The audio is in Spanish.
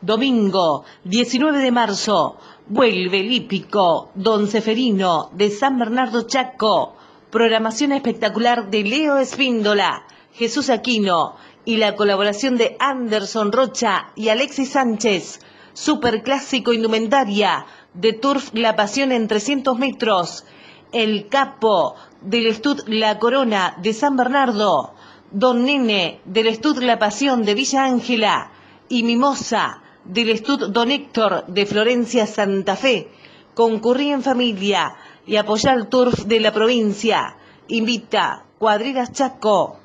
Domingo 19 de marzo, vuelve el hípico Don Seferino de San Bernardo Chaco. Programación espectacular de Leo Espíndola, Jesús Aquino y la colaboración de Anderson Rocha y Alexis Sánchez. Superclásico indumentaria de Turf La Pasión en 300 metros. El capo del Estud La Corona de San Bernardo. Don Nene del Estud La Pasión de Villa Ángela. Y Mimosa del Estud Don Héctor de Florencia Santa Fe. Concurrí en familia y apoyar el turf de la provincia. Invita Cuadrigas Chaco.